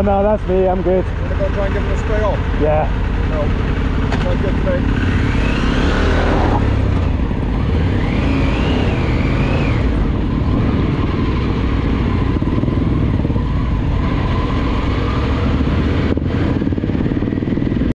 Oh no, that's me, I'm good. Want to go try and give him a spray off? Yeah. No. Sounds good to me.